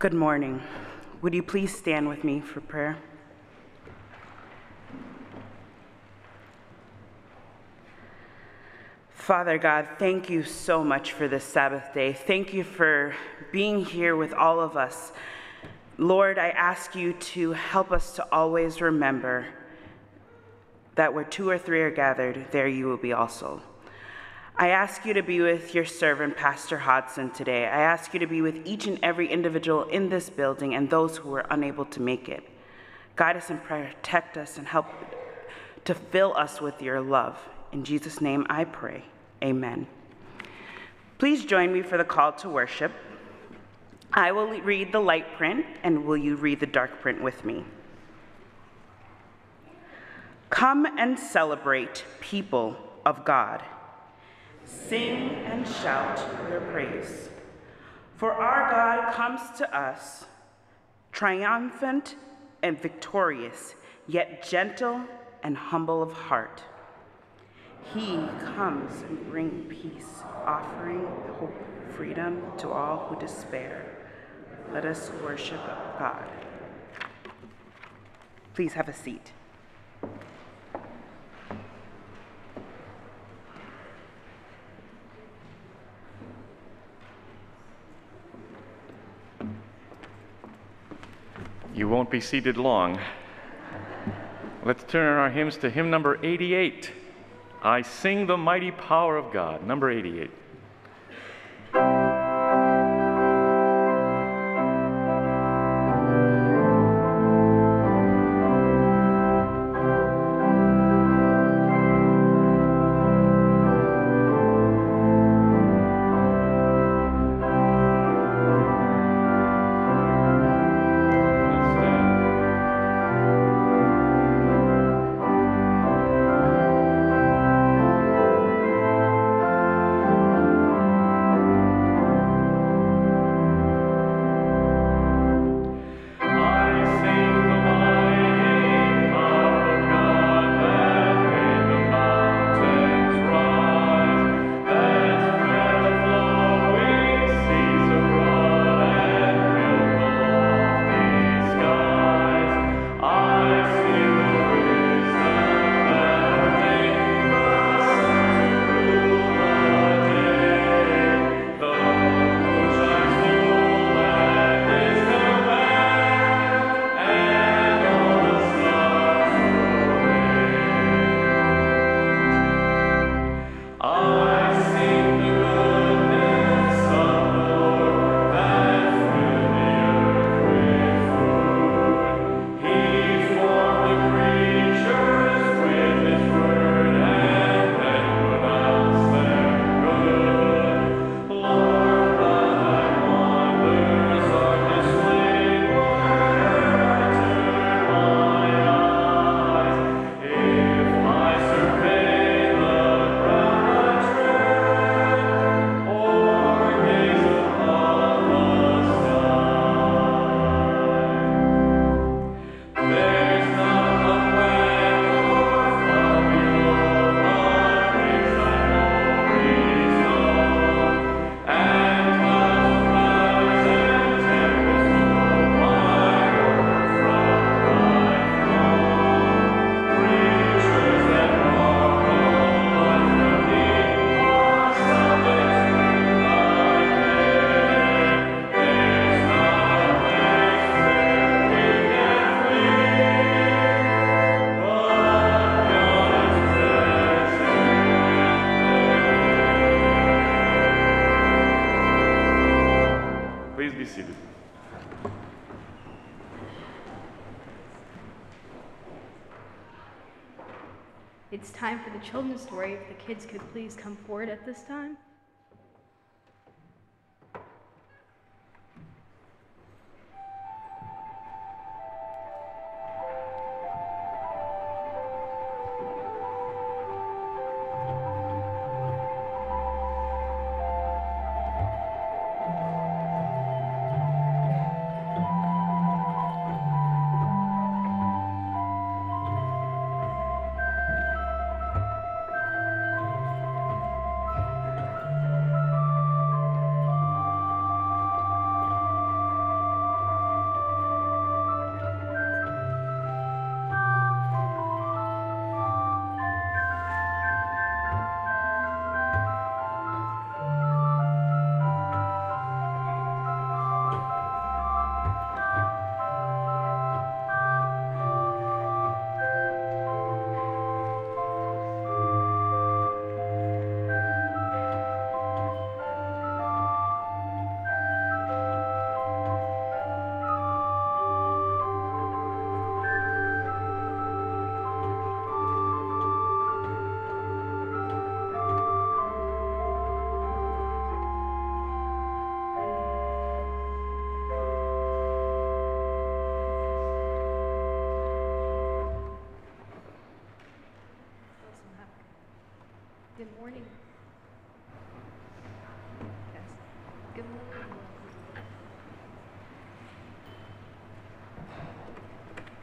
Good morning. Would you please stand with me for prayer? Father God, thank you so much for this Sabbath day. Thank you for being here with all of us. Lord, I ask you to help us to always remember that where two or three are gathered, there you will be also. I ask you to be with your servant, Pastor Hodson, today. I ask you to be with each and every individual in this building and those who are unable to make it. Guide us and protect us and help to fill us with your love. In Jesus' name I pray. Amen. Please join me for the call to worship. I will read the light print, and will you read the dark print with me? Come and celebrate, people of God. Sing and shout your praise. For our God comes to us, triumphant and victorious, yet gentle and humble of heart. He comes and brings peace, offering hope, freedom to all who despair. Let us worship God. Please have a seat. You won't be seated long. Let's turn our hymns to hymn number 88. I sing the mighty power of God, number 88. Kids could please come forward at this time.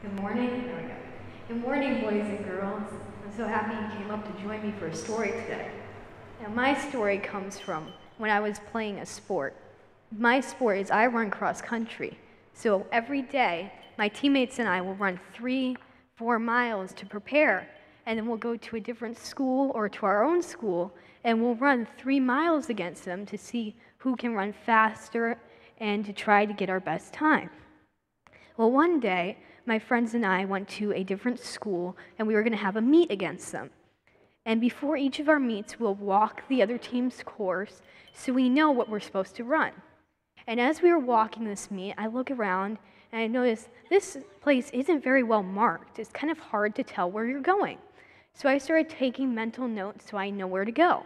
Good morning. There we go. Good morning, boys and girls. I'm so happy you came up to join me for a story today. Now, my story comes from when I was playing a sport. My sport is I run cross country. So every day, my teammates and I will run three, four miles to prepare. And then we'll go to a different school or to our own school and we'll run three miles against them to see who can run faster and to try to get our best time. Well, one day, my friends and I went to a different school and we were going to have a meet against them. And before each of our meets, we'll walk the other team's course so we know what we're supposed to run. And as we were walking this meet, I look around and I notice this place isn't very well marked. It's kind of hard to tell where you're going. So I started taking mental notes so I know where to go.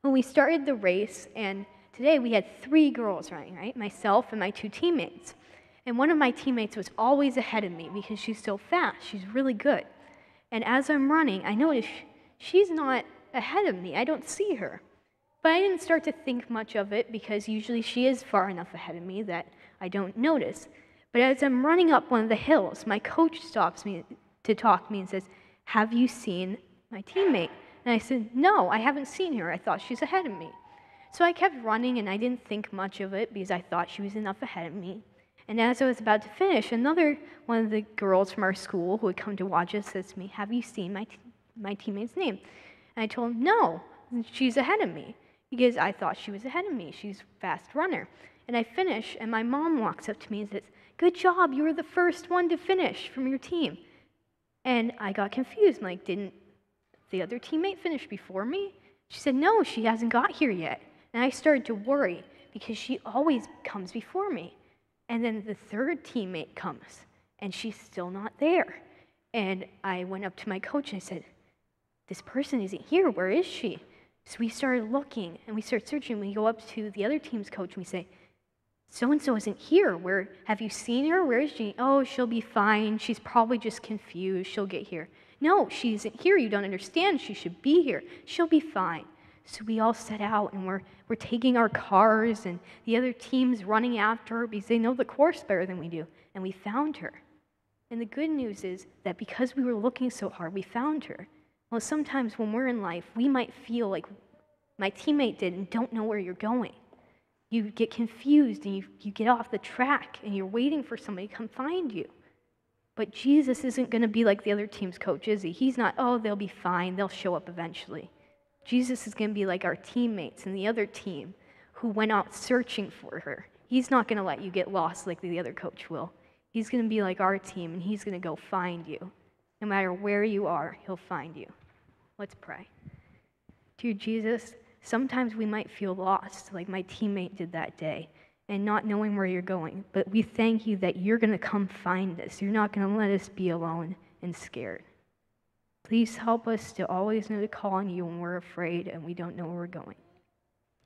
When we started the race, and today we had three girls running, right? Myself and my two teammates. And one of my teammates was always ahead of me because she's so fast. She's really good. And as I'm running, I notice she's not ahead of me. I don't see her. But I didn't start to think much of it because usually she is far enough ahead of me that I don't notice. But as I'm running up one of the hills, my coach stops me to talk to me and says, Have you seen my teammate? And I said, No, I haven't seen her. I thought she's ahead of me. So I kept running and I didn't think much of it because I thought she was enough ahead of me. And as I was about to finish, another one of the girls from our school who had come to watch us says to me, Have you seen my, t- my teammate's name? And I told him, No, she's ahead of me because I thought she was ahead of me. She's a fast runner. And I finish, and my mom walks up to me and says, Good job, you were the first one to finish from your team. And I got confused. Like, Didn't the other teammate finish before me? She said, No, she hasn't got here yet. And I started to worry because she always comes before me. And then the third teammate comes, and she's still not there. And I went up to my coach and I said, This person isn't here. Where is she? So we started looking and we started searching. We go up to the other team's coach and we say, So and so isn't here. Where have you seen her? Where is she? Oh, she'll be fine. She's probably just confused. She'll get here. No, she isn't here. You don't understand. She should be here. She'll be fine. So we all set out and we're, we're taking our cars and the other team's running after her because they know the course better than we do. And we found her. And the good news is that because we were looking so hard, we found her. Well, sometimes when we're in life, we might feel like my teammate did and don't know where you're going. You get confused and you, you get off the track and you're waiting for somebody to come find you. But Jesus isn't going to be like the other team's coach, is he? He's not, oh, they'll be fine, they'll show up eventually. Jesus is going to be like our teammates and the other team who went out searching for her. He's not going to let you get lost like the other coach will. He's going to be like our team and he's going to go find you. No matter where you are, He'll find you. Let's pray. Dear Jesus, sometimes we might feel lost, like my teammate did that day, and not knowing where you're going. But we thank you that you're going to come find us. You're not going to let us be alone and scared. Please help us to always know to call on you when we're afraid and we don't know where we're going.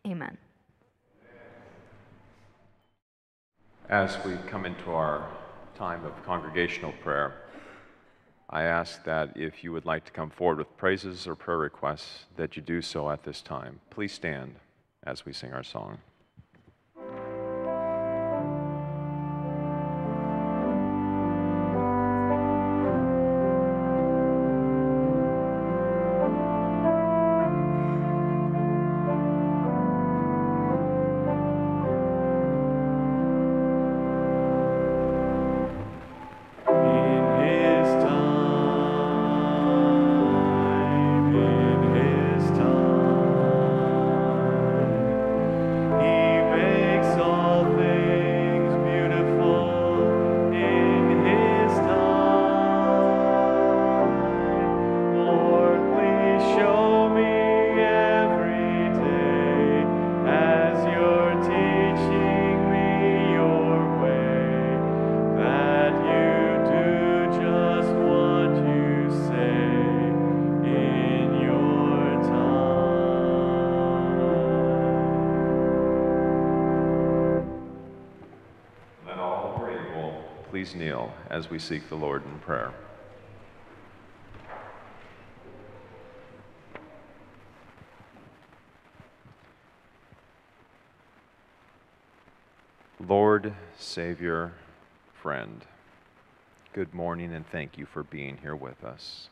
Amen. As we come into our time of congregational prayer, I ask that if you would like to come forward with praises or prayer requests, that you do so at this time. Please stand as we sing our song. as we seek the Lord in prayer. Lord, Savior, friend, good morning and thank you for being here with us.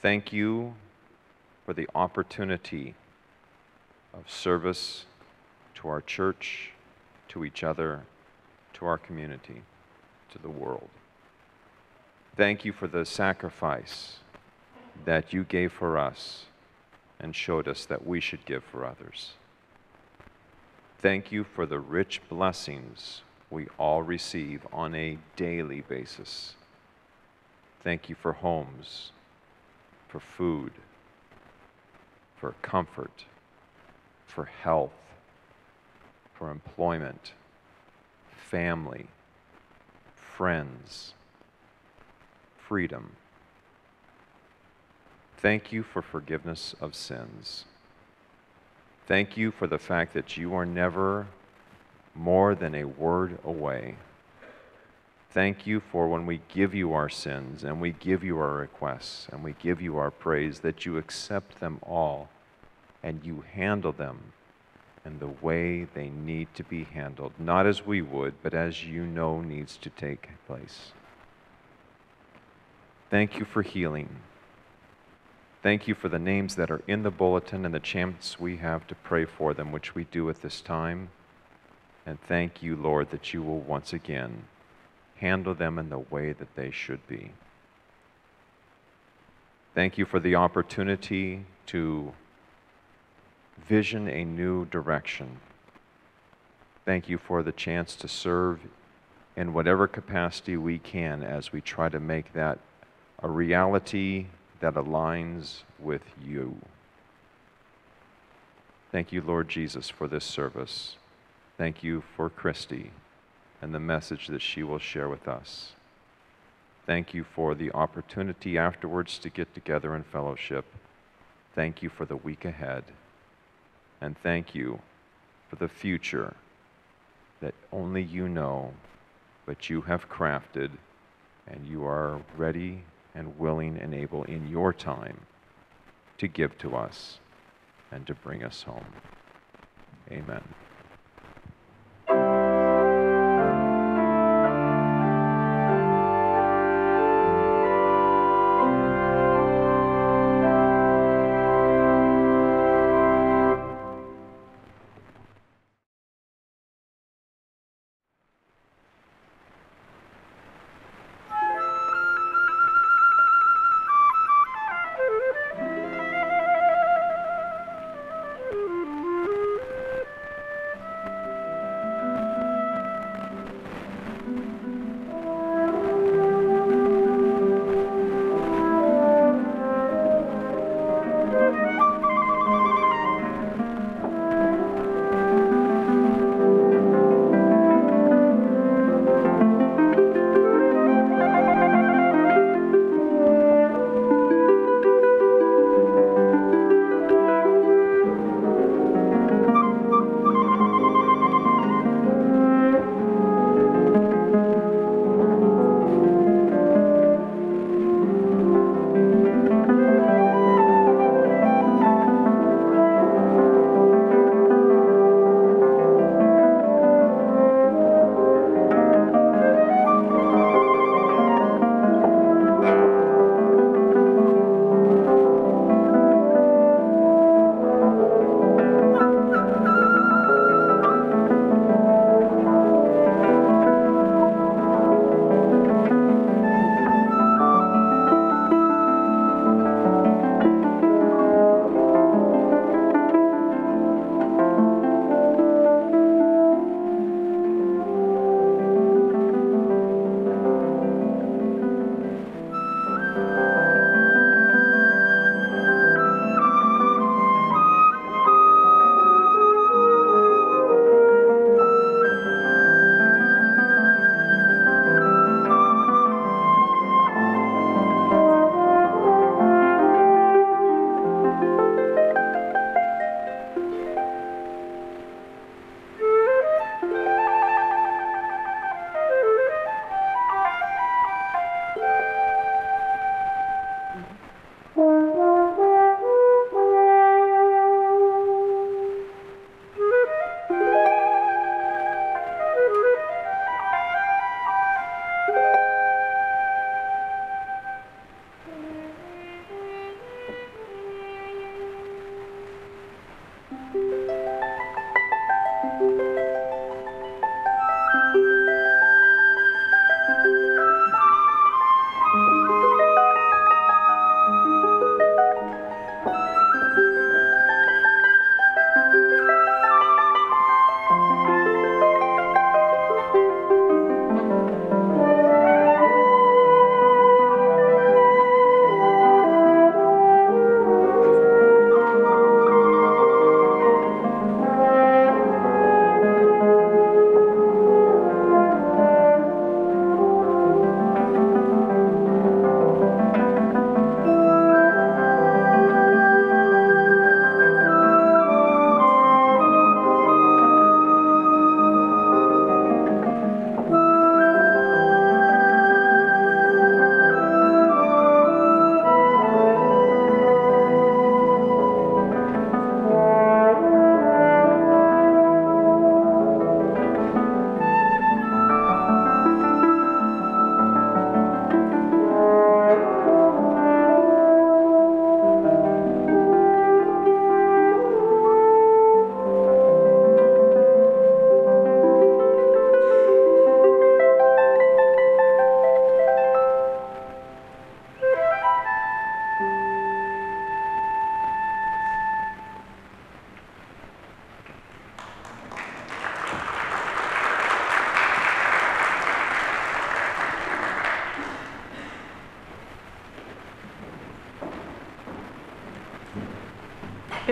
Thank you for the opportunity of service to our church, to each other, to our community to the world. Thank you for the sacrifice that you gave for us and showed us that we should give for others. Thank you for the rich blessings we all receive on a daily basis. Thank you for homes, for food, for comfort, for health, for employment, family, friends, freedom. Thank you for forgiveness of sins. Thank you for the fact that you are never more than a word away. Thank you for when we give you our sins and we give you our requests and we give you our praise, that you accept them all and you handle them in the way they need to be handled, not as we would, but as you know needs to take place. Thank you for healing. Thank you for the names that are in the bulletin and the chance we have to pray for them, which we do at this time. And thank you, Lord, that you will once again handle them in the way that they should be. Thank you for the opportunity to vision a new direction. Thank you for the chance to serve in whatever capacity we can as we try to make that a reality that aligns with you. Thank you, Lord Jesus, for this service. Thank you for Kristy and the message that she will share with us. Thank you for the opportunity afterwards to get together in fellowship. Thank you for the week ahead. And thank you for the future that only you know, but you have crafted, and you are ready and willing and able in your time to give to us and to bring us home. Amen.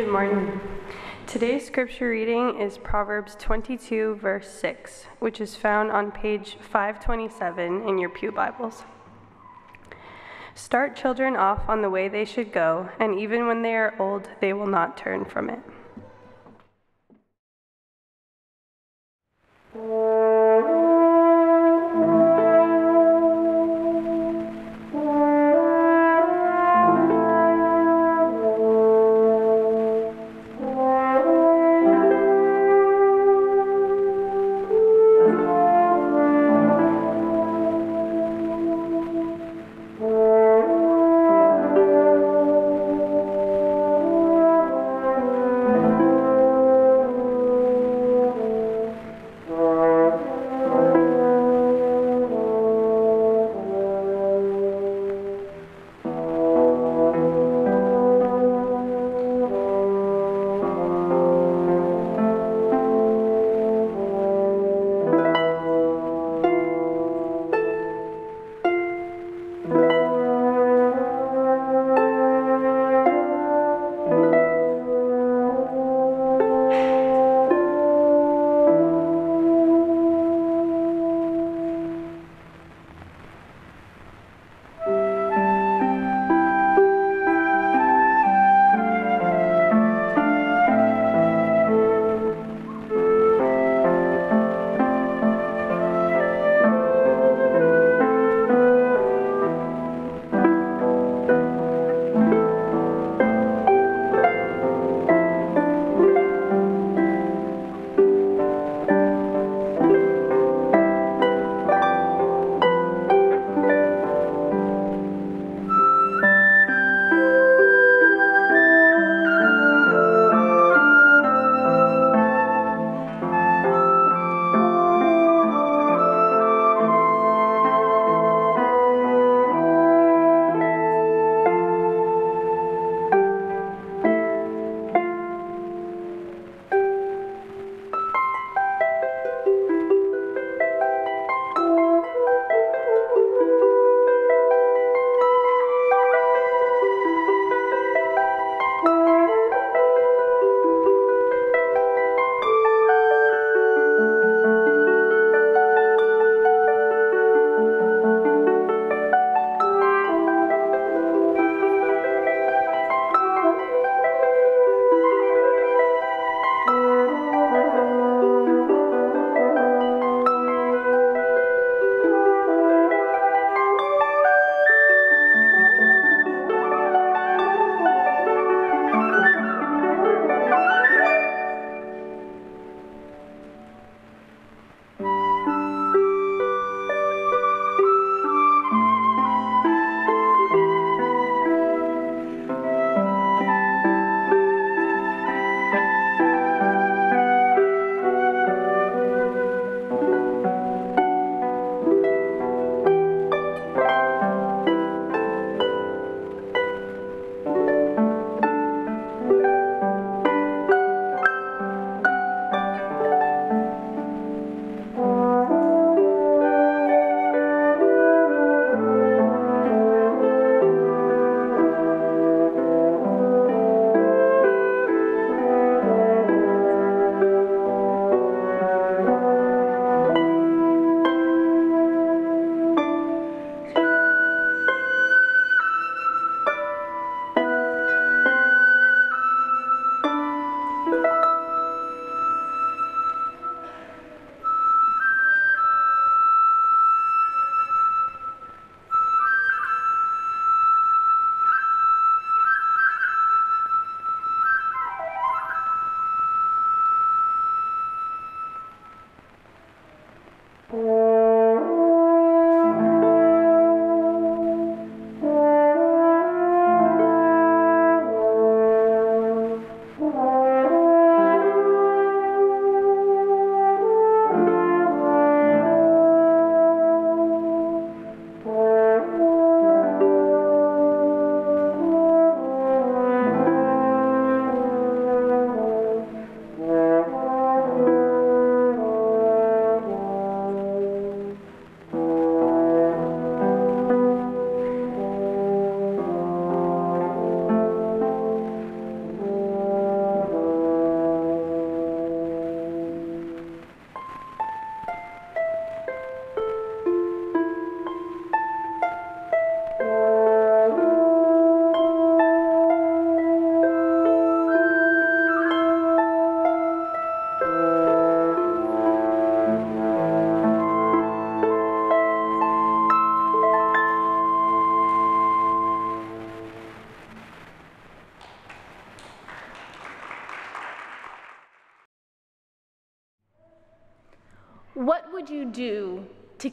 Good morning. Today's scripture reading is Proverbs 22, verse 6, which is found on page 527 in your Pew Bibles. Start children off on the way they should go, and even when they are old, they will not turn from it.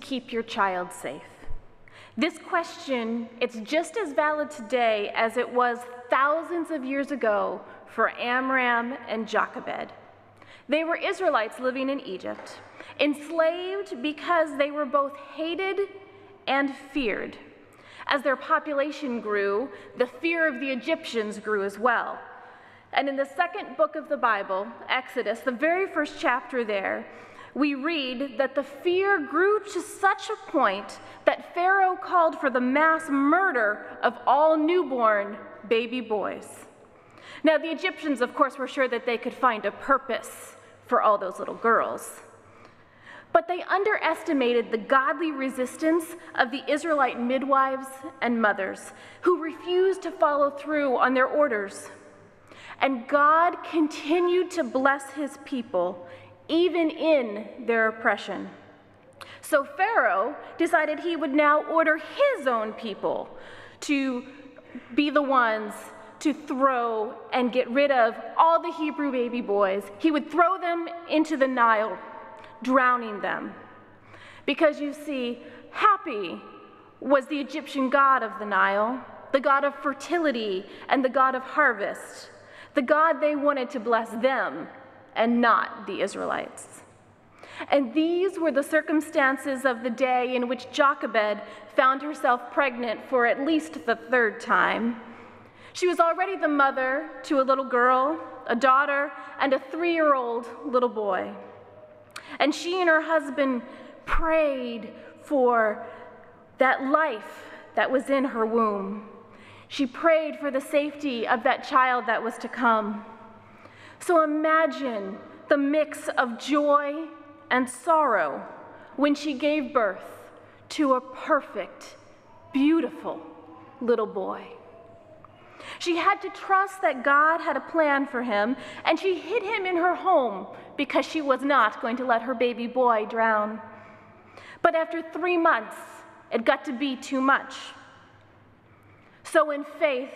Keep your child safe? This question, it's just as valid today as it was thousands of years ago for Amram and Jochebed. They were Israelites living in Egypt, enslaved because they were both hated and feared. As their population grew, the fear of the Egyptians grew as well. And in the second book of the Bible, Exodus, the very first chapter there, we read that the fear grew to such a point that Pharaoh called for the mass murder of all newborn baby boys. Now, the Egyptians, of course, were sure that they could find a purpose for all those little girls. But they underestimated the godly resistance of the Israelite midwives and mothers who refused to follow through on their orders. And God continued to bless his people even in their oppression. So Pharaoh decided he would now order his own people to be the ones to throw and get rid of all the Hebrew baby boys. He would throw them into the Nile drowning them. Because you see, Hapi was the Egyptian god of the Nile, the god of fertility and the god of harvest, the god they wanted to bless them and not the Israelites. And these were the circumstances of the day in which Jochebed found herself pregnant for at least the third time. She was already the mother to a little girl, a daughter, and a three year old little boy. And she and her husband prayed for that life that was in her womb. She prayed for the safety of that child that was to come. So imagine the mix of joy and sorrow when she gave birth to a perfect, beautiful little boy. She had to trust that God had a plan for him, and she hid him in her home because she was not going to let her baby boy drown. But after three months, it got to be too much. So, in faith,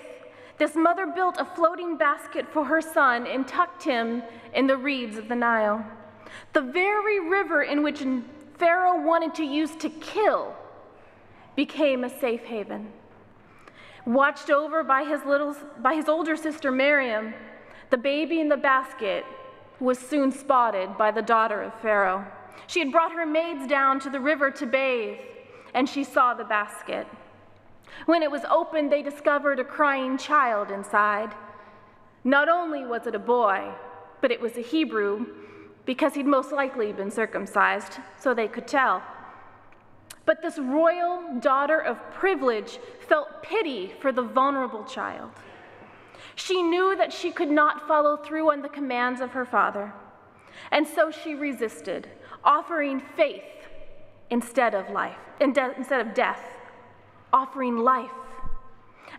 this mother built a floating basket for her son and tucked him in the reeds of the Nile. The very river in which Pharaoh wanted to use to kill became a safe haven. Watched over by his, little, by his older sister Miriam, the baby in the basket was soon spotted by the daughter of Pharaoh. She had brought her maids down to the river to bathe, and she saw the basket. When it was opened, they discovered a crying child inside. Not only was it a boy, but it was a Hebrew because he'd most likely been circumcised, so they could tell. But this royal daughter of privilege felt pity for the vulnerable child. She knew that she could not follow through on the commands of her father, and so she resisted, offering faith instead of life, instead of death, offering life.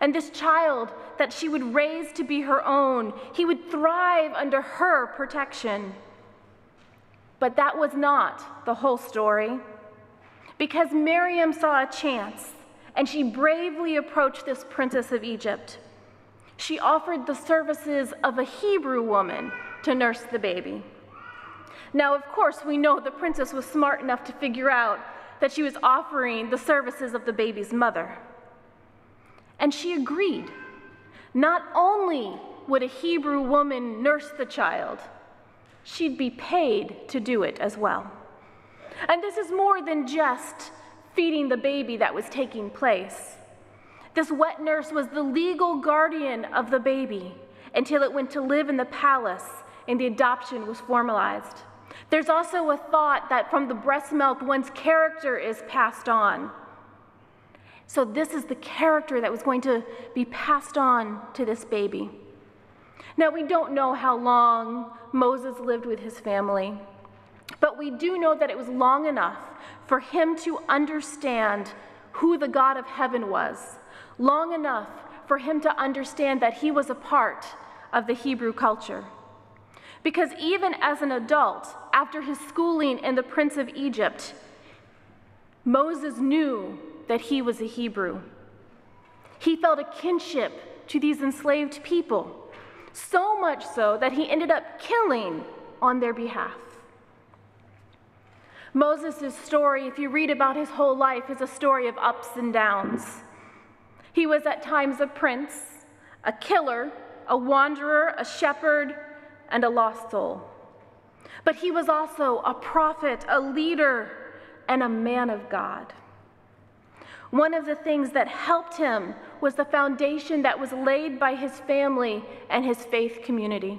And this child that she would raise to be her own, he would thrive under her protection. But that was not the whole story. Because Miriam saw a chance and she bravely approached this princess of Egypt. She offered the services of a Hebrew woman to nurse the baby. Now, of course, we know the princess was smart enough to figure out that she was offering the services of the baby's mother. And she agreed. Not only would a Hebrew woman nurse the child, she'd be paid to do it as well. And this is more than just feeding the baby that was taking place. This wet nurse was the legal guardian of the baby until it went to live in the palace and the adoption was formalized. There's also a thought that from the breast milk, one's character is passed on. So, this is the character that was going to be passed on to this baby. Now, we don't know how long Moses lived with his family, but we do know that it was long enough for him to understand who the God of heaven was, long enough for him to understand that he was a part of the Hebrew culture. Because even as an adult, after his schooling in the Prince of Egypt, Moses knew that he was a Hebrew. He felt a kinship to these enslaved people, so much so that he ended up killing on their behalf. Moses' story, if you read about his whole life, is a story of ups and downs. He was at times a prince, a killer, a wanderer, a shepherd, and a lost soul. But he was also a prophet, a leader, and a man of God. One of the things that helped him was the foundation that was laid by his family and his faith community.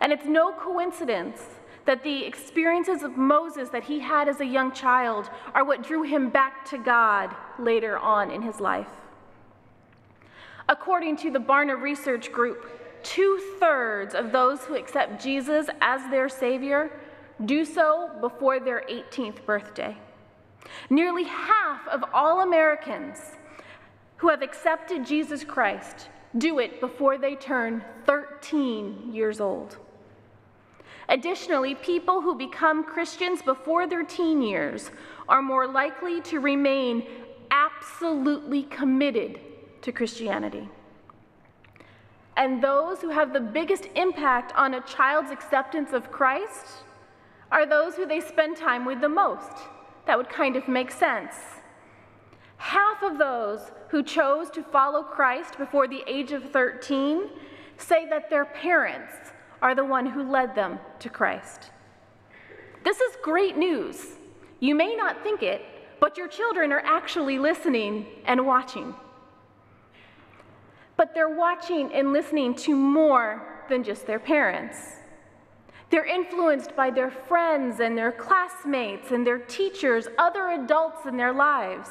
And it's no coincidence that the experiences of Moses that he had as a young child are what drew him back to God later on in his life. According to the Barna Research Group, two thirds of those who accept Jesus as their Savior do so before their 18th birthday. Nearly half of all Americans who have accepted Jesus Christ do it before they turn 13 years old. Additionally, people who become Christians before their teen years are more likely to remain absolutely committed to Christianity. And those who have the biggest impact on a child's acceptance of Christ are those who they spend time with the most. That would kind of make sense. Half of those who chose to follow Christ before the age of 13 say that their parents are the one who led them to Christ. This is great news. You may not think it, but your children are actually listening and watching. But they're watching and listening to more than just their parents. They're influenced by their friends and their classmates and their teachers, other adults in their lives.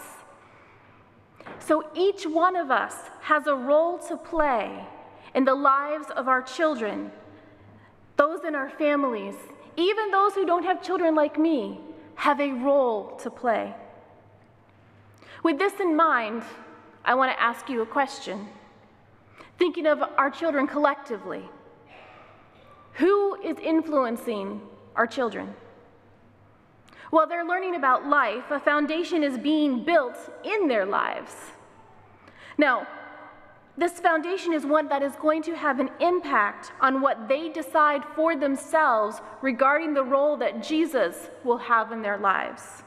So each one of us has a role to play in the lives of our children those in our families, even those who don't have children like me, have a role to play. With this in mind, I want to ask you a question. Thinking of our children collectively, who is influencing our children? While they're learning about life, a foundation is being built in their lives. Now, this foundation is one that is going to have an impact on what they decide for themselves regarding the role that Jesus will have in their lives.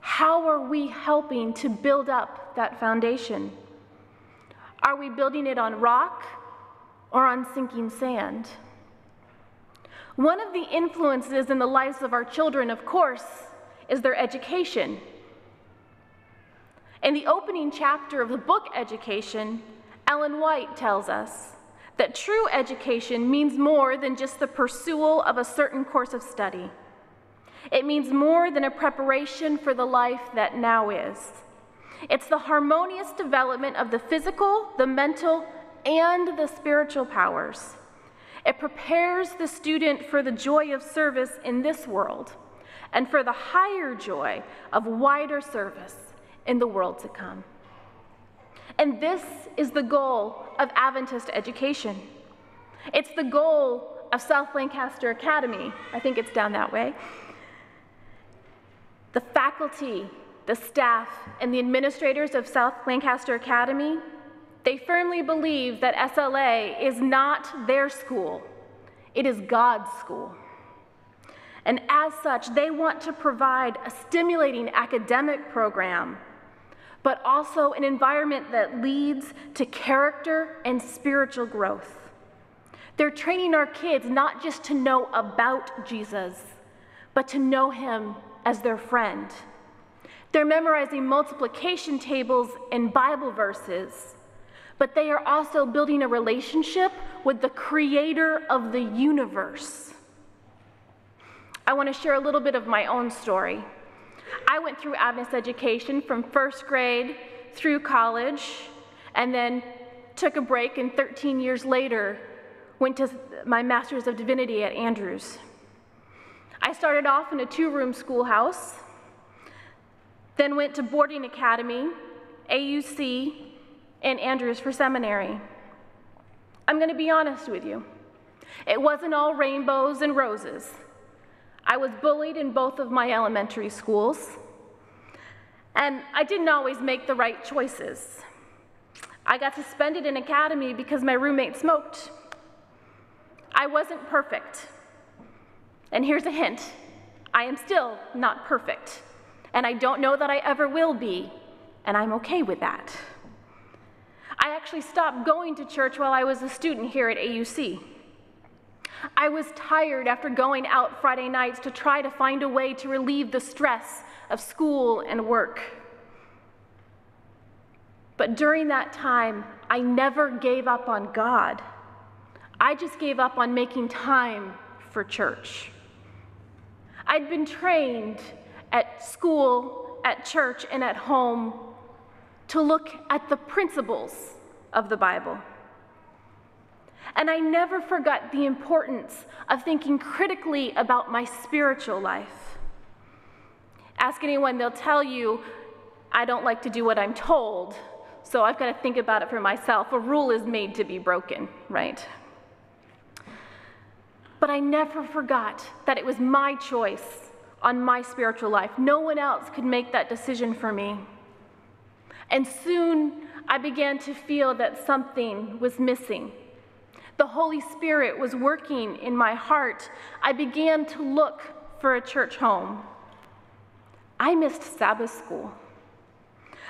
How are we helping to build up that foundation? Are we building it on rock or on sinking sand? One of the influences in the lives of our children, of course, is their education. In the opening chapter of the book Education, Ellen White tells us that true education means more than just the pursual of a certain course of study. It means more than a preparation for the life that now is. It's the harmonious development of the physical, the mental, and the spiritual powers. It prepares the student for the joy of service in this world and for the higher joy of wider service in the world to come. And this is the goal of Adventist education. It's the goal of South Lancaster Academy. I think it's down that way. The faculty, the staff, and the administrators of South Lancaster Academy, they firmly believe that SLA is not their school, it is God's school. And as such, they want to provide a stimulating academic program but also an environment that leads to character and spiritual growth. They're training our kids not just to know about Jesus, but to know him as their friend. They're memorizing multiplication tables and Bible verses, but they are also building a relationship with the creator of the universe. I want to share a little bit of my own story. I went through Adventist education from first grade through college, and then took a break, and 13 years later, went to my Master's of Divinity at Andrews. I started off in a two room schoolhouse, then went to boarding academy, AUC, and Andrews for seminary. I'm going to be honest with you. It wasn't all rainbows and roses. I was bullied in both of my elementary schools, and I didn't always make the right choices. I got suspended in academy because my roommate smoked. I wasn't perfect. And here's a hint I am still not perfect, and I don't know that I ever will be, and I'm okay with that. I actually stopped going to church while I was a student here at AUC. I was tired after going out Friday nights to try to find a way to relieve the stress of school and work. But during that time, I never gave up on God. I just gave up on making time for church. I'd been trained at school, at church, and at home to look at the principles of the Bible. And I never forgot the importance of thinking critically about my spiritual life. Ask anyone, they'll tell you, I don't like to do what I'm told, so I've got to think about it for myself. A rule is made to be broken, right? But I never forgot that it was my choice on my spiritual life. No one else could make that decision for me. And soon I began to feel that something was missing. The Holy Spirit was working in my heart. I began to look for a church home. I missed Sabbath school.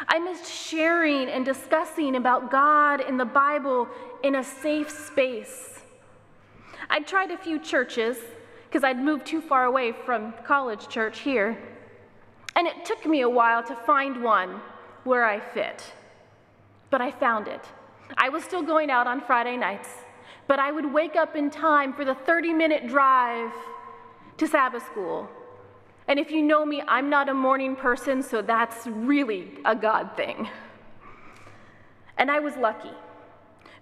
I missed sharing and discussing about God and the Bible in a safe space. I'd tried a few churches because I'd moved too far away from college church here. And it took me a while to find one where I fit. But I found it. I was still going out on Friday nights, but I would wake up in time for the 30 minute drive to Sabbath school. And if you know me, I'm not a morning person, so that's really a God thing. And I was lucky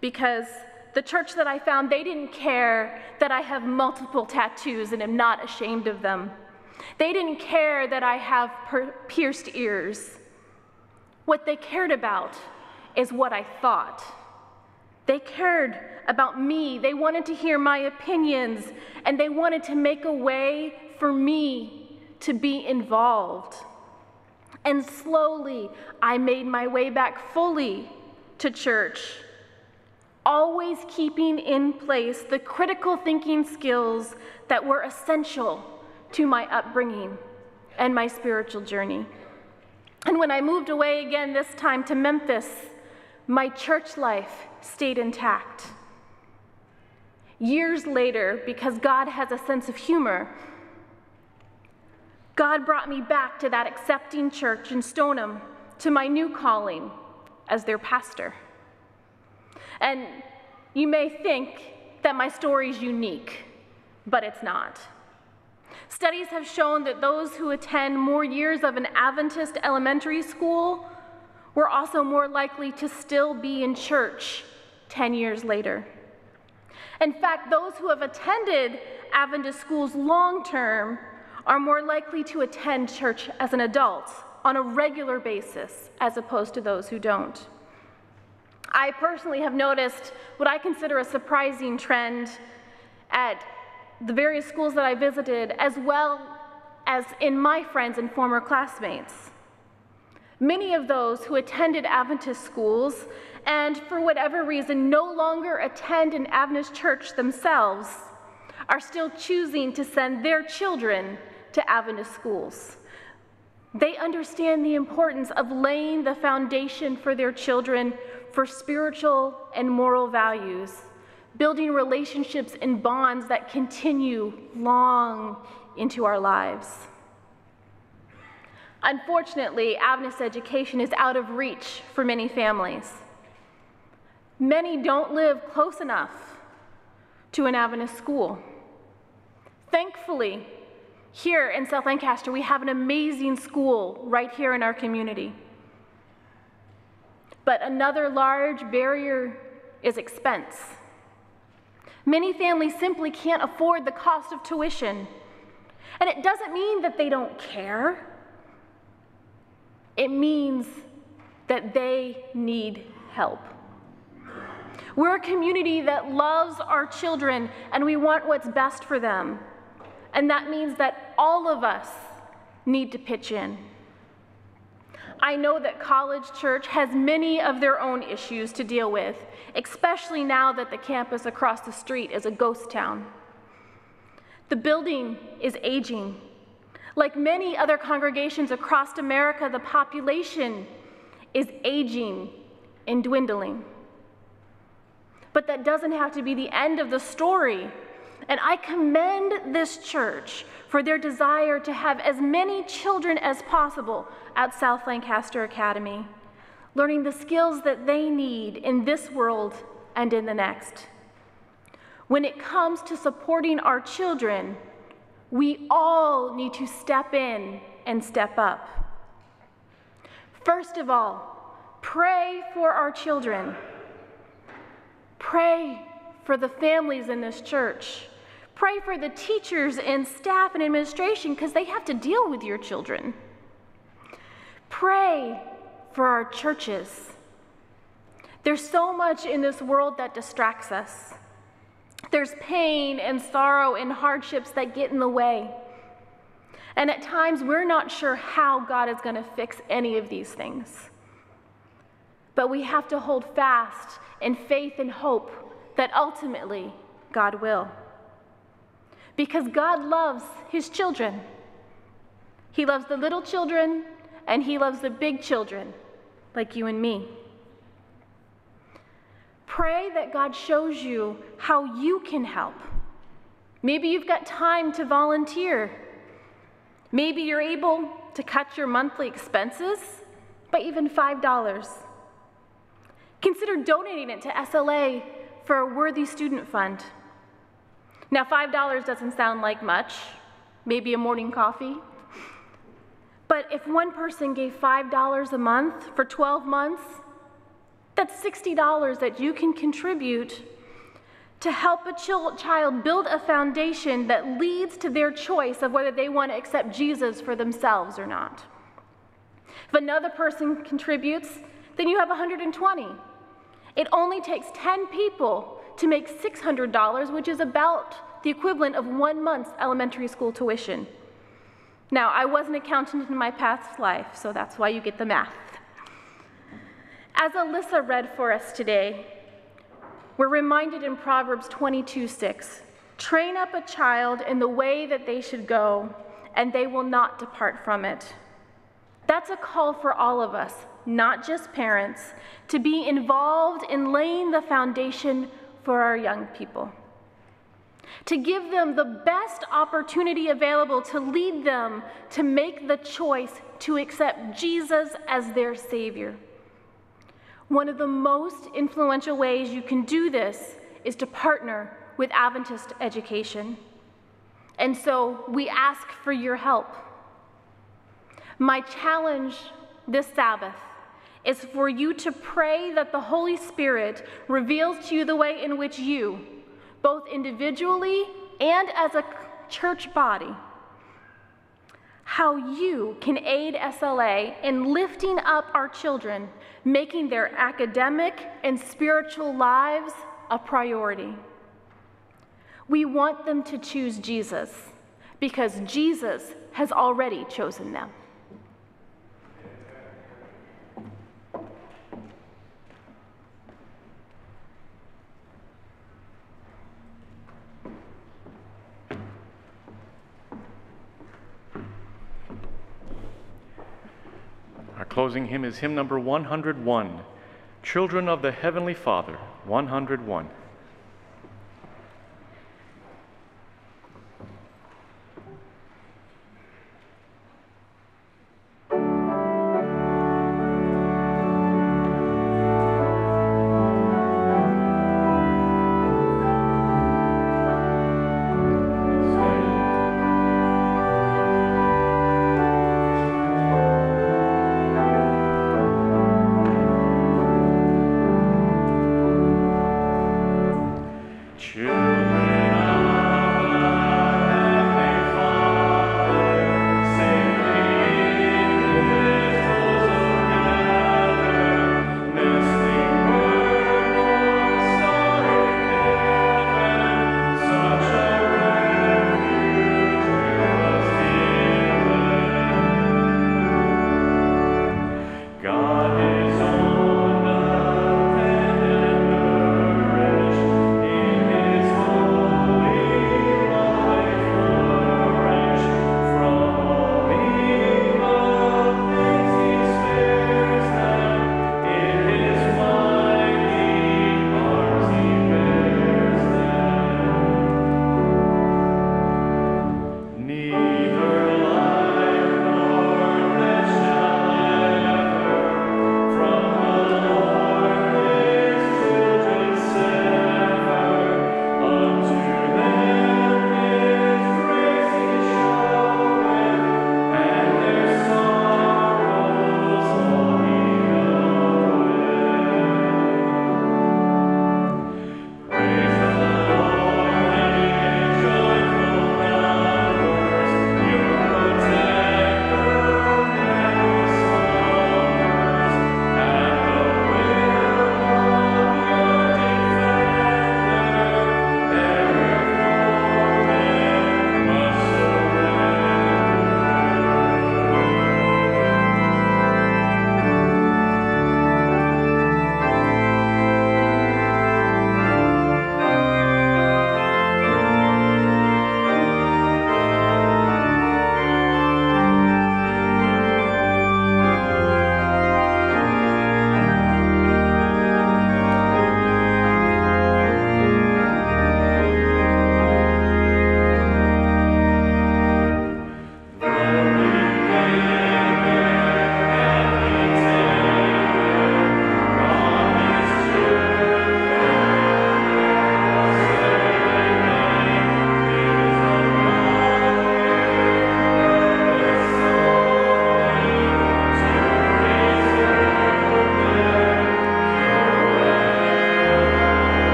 because the church that I found, they didn't care that I have multiple tattoos and am not ashamed of them. They didn't care that I have per- pierced ears. What they cared about is what I thought. They cared about me. They wanted to hear my opinions, and they wanted to make a way for me to be involved. And slowly, I made my way back fully to church always keeping in place the critical thinking skills that were essential to my upbringing and my spiritual journey. And when I moved away again, this time to Memphis, my church life stayed intact. Years later, because God has a sense of humor, God brought me back to that accepting church in Stoneham to my new calling as their pastor. And you may think that my story is unique, but it's not. Studies have shown that those who attend more years of an Adventist elementary school were also more likely to still be in church 10 years later. In fact, those who have attended Adventist schools long term are more likely to attend church as an adult on a regular basis as opposed to those who don't. I personally have noticed what I consider a surprising trend at the various schools that I visited, as well as in my friends and former classmates. Many of those who attended Adventist schools and for whatever reason no longer attend an Adventist church themselves are still choosing to send their children to Adventist schools. They understand the importance of laying the foundation for their children for spiritual and moral values, building relationships and bonds that continue long into our lives. Unfortunately, Adventist education is out of reach for many families. Many don't live close enough to an Adventist school. Thankfully, here in South Lancaster, we have an amazing school right here in our community. But another large barrier is expense. Many families simply can't afford the cost of tuition. And it doesn't mean that they don't care, it means that they need help. We're a community that loves our children and we want what's best for them. And that means that all of us need to pitch in. I know that College Church has many of their own issues to deal with, especially now that the campus across the street is a ghost town. The building is aging. Like many other congregations across America, the population is aging and dwindling. But that doesn't have to be the end of the story. And I commend this church for their desire to have as many children as possible at South Lancaster Academy, learning the skills that they need in this world and in the next. When it comes to supporting our children, we all need to step in and step up. First of all, pray for our children. Pray for the families in this church. Pray for the teachers and staff and administration because they have to deal with your children. Pray for our churches. There's so much in this world that distracts us. There's pain and sorrow and hardships that get in the way. And at times, we're not sure how God is going to fix any of these things. But we have to hold fast in faith and hope that ultimately God will. Because God loves his children. He loves the little children and he loves the big children, like you and me. Pray that God shows you how you can help. Maybe you've got time to volunteer. Maybe you're able to cut your monthly expenses by even $5. Consider donating it to SLA for a worthy student fund. Now, $5 doesn't sound like much, maybe a morning coffee. But if one person gave $5 a month for 12 months, that's $60 that you can contribute to help a child build a foundation that leads to their choice of whether they want to accept Jesus for themselves or not. If another person contributes, then you have 120. It only takes 10 people to make $600, which is about the equivalent of one month's elementary school tuition. Now, I was an accountant in my past life, so that's why you get the math. As Alyssa read for us today, we're reminded in Proverbs 22 6 train up a child in the way that they should go, and they will not depart from it. That's a call for all of us, not just parents, to be involved in laying the foundation for our young people. To give them the best opportunity available to lead them to make the choice to accept Jesus as their Savior. One of the most influential ways you can do this is to partner with Adventist education. And so we ask for your help. My challenge this Sabbath is for you to pray that the Holy Spirit reveals to you the way in which you, both individually and as a church body, how you can aid SLA in lifting up our children, making their academic and spiritual lives a priority. We want them to choose Jesus because Jesus has already chosen them. Closing hymn is hymn number 101 Children of the Heavenly Father, 101. 吃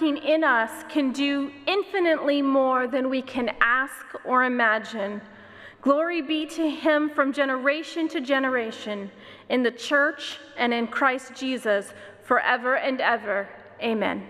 working in us can do infinitely more than we can ask or imagine. Glory be to him from generation to generation in the church and in Christ Jesus forever and ever. Amen.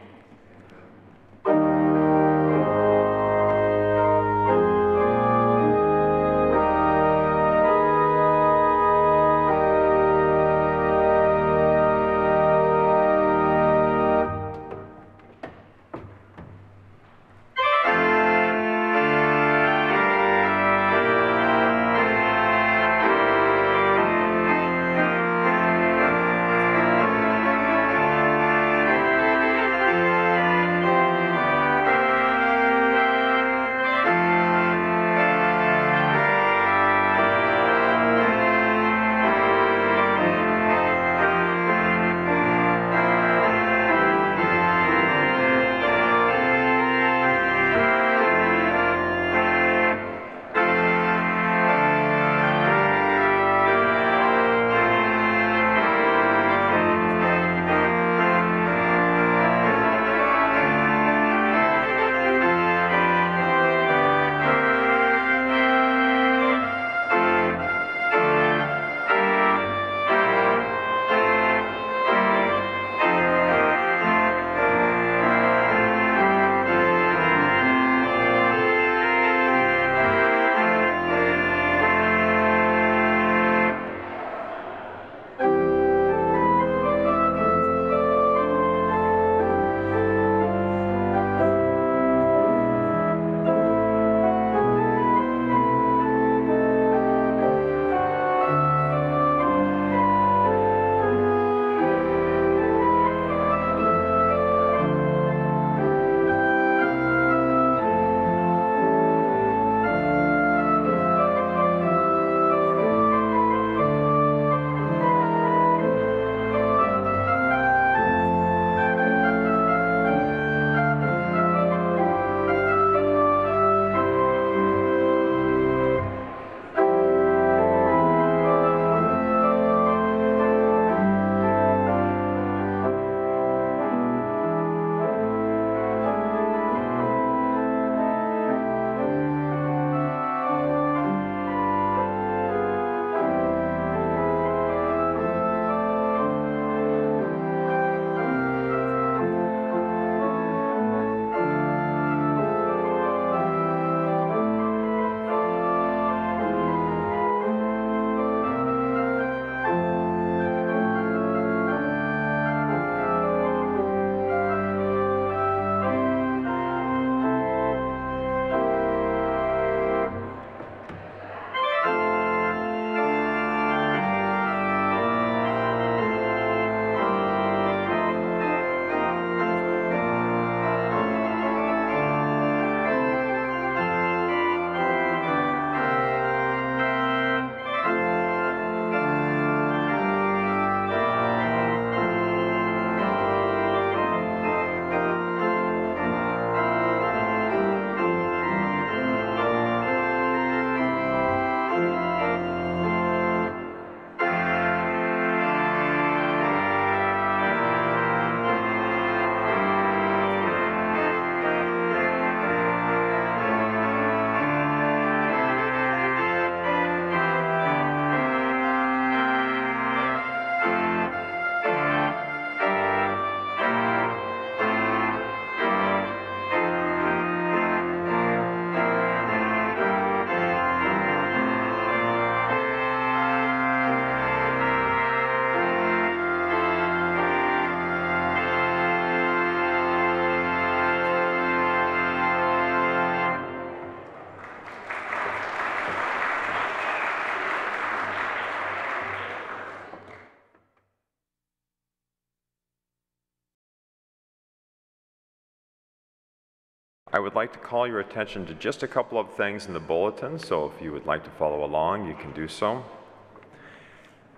I would like to call your attention to just a couple of things in the bulletin, so if you would like to follow along, you can do so.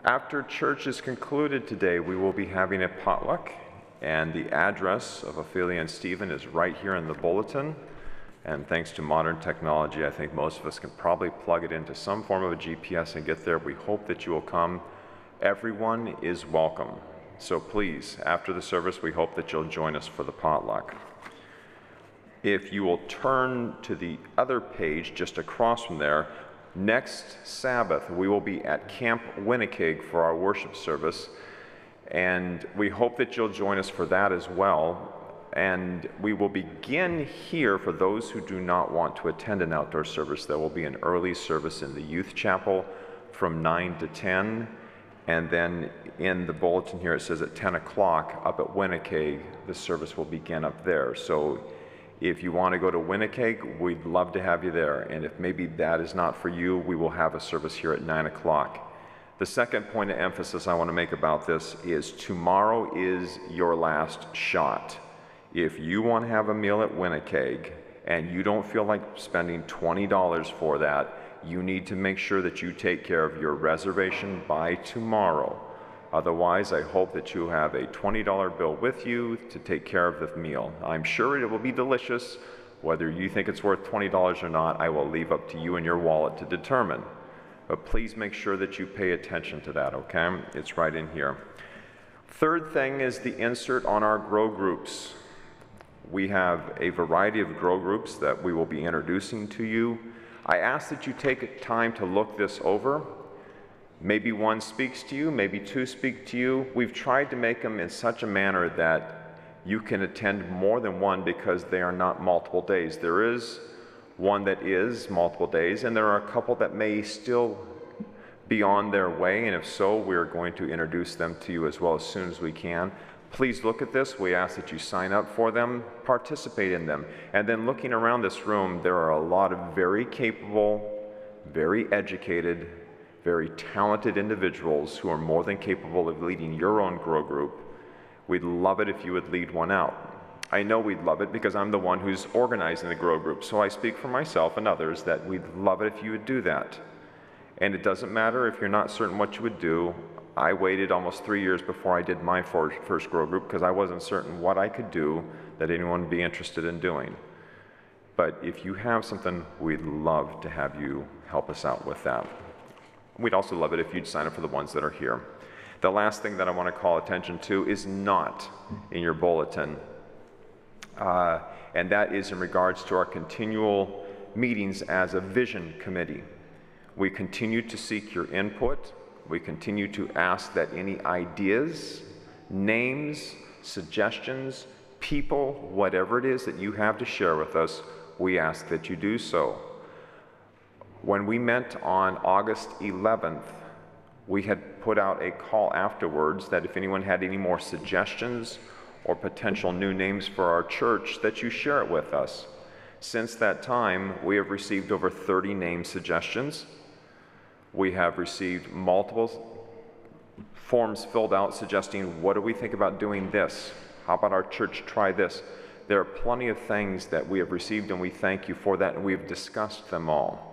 After church is concluded today, we will be having a potluck, and the address of Ophelia and Stephen is right here in the bulletin. And thanks to modern technology, I think most of us can probably plug it into some form of a GPS and get there. We hope that you will come. Everyone is welcome. So please, after the service, we hope that you'll join us for the potluck. If you will turn to the other page just across from there, next Sabbath we will be at Camp Winnekeag for our worship service. And we hope that you'll join us for that as well. And we will begin here for those who do not want to attend an outdoor service. There will be an early service in the youth chapel from 9 to 10. And then in the bulletin here it says at 10 o'clock up at Winnekeag, the service will begin up there. So if you want to go to Winnekeag, we'd love to have you there. And if maybe that is not for you, we will have a service here at 9 o'clock. The second point of emphasis I want to make about this is tomorrow is your last shot. If you want to have a meal at Winnekeag and you don't feel like spending $20 for that, you need to make sure that you take care of your reservation by tomorrow. Otherwise, I hope that you have a $20 bill with you to take care of the meal. I'm sure it will be delicious. Whether you think it's worth $20 or not, I will leave up to you and your wallet to determine. But please make sure that you pay attention to that, okay? It's right in here. Third thing is the insert on our grow groups. We have a variety of grow groups that we will be introducing to you. I ask that you take time to look this over. Maybe one speaks to you, maybe two speak to you. We've tried to make them in such a manner that you can attend more than one because they are not multiple days. There is one that is multiple days, and there are a couple that may still be on their way, and if so, we're going to introduce them to you as well as soon as we can. Please look at this. We ask that you sign up for them, participate in them. And then looking around this room, there are a lot of very capable, very educated, very talented individuals who are more than capable of leading your own grow group. We'd love it if you would lead one out. I know we'd love it because I'm the one who's organizing the grow group. So I speak for myself and others that we'd love it if you would do that. And it doesn't matter if you're not certain what you would do. I waited almost three years before I did my first grow group because I wasn't certain what I could do that anyone would be interested in doing. But if you have something, we'd love to have you help us out with that. We'd also love it if you'd sign up for the ones that are here. The last thing that I want to call attention to is not in your bulletin uh, and that is in regards to our continual meetings as a vision committee. We continue to seek your input. We continue to ask that any ideas, names, suggestions, people, whatever it is that you have to share with us, we ask that you do so. When we met on August 11th, we had put out a call afterwards that if anyone had any more suggestions or potential new names for our church, that you share it with us. Since that time, we have received over 30 name suggestions. We have received multiple forms filled out suggesting, what do we think about doing this? How about our church try this? There are plenty of things that we have received, and we thank you for that, and we've discussed them all.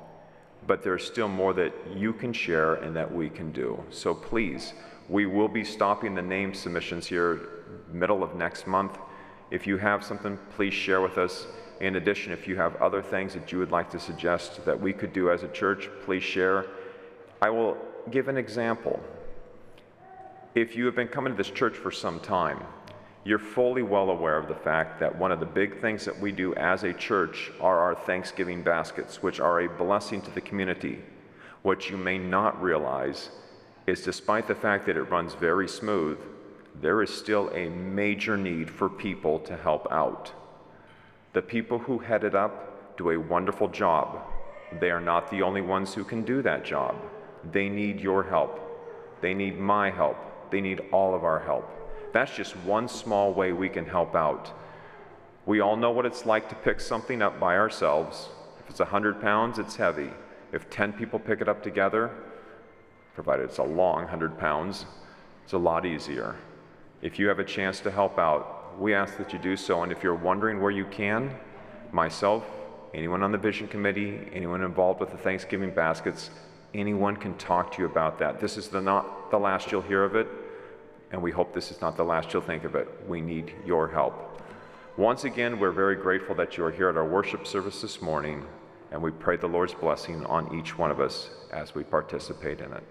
But there's still more that you can share and that we can do. So please, we will be stopping the name submissions here middle of next month. If you have something, please share with us. In addition, if you have other things that you would like to suggest that we could do as a church, please share. I will give an example. If you have been coming to this church for some time, you're fully well aware of the fact that one of the big things that we do as a church are our Thanksgiving baskets, which are a blessing to the community. What you may not realize is despite the fact that it runs very smooth, there is still a major need for people to help out. The people who head it up do a wonderful job. They are not the only ones who can do that job. They need your help. They need my help. They need all of our help. That's just one small way we can help out. We all know what it's like to pick something up by ourselves. If it's 100 pounds, it's heavy. If 10 people pick it up together, provided it's a long 100 pounds, it's a lot easier. If you have a chance to help out, we ask that you do so. And if you're wondering where you can, myself, anyone on the Vision Committee, anyone involved with the Thanksgiving baskets, anyone can talk to you about that. This is the, not the last you'll hear of it, and we hope this is not the last you'll think of it. We need your help. Once again, we're very grateful that you are here at our worship service this morning, and we pray the Lord's blessing on each one of us as we participate in it.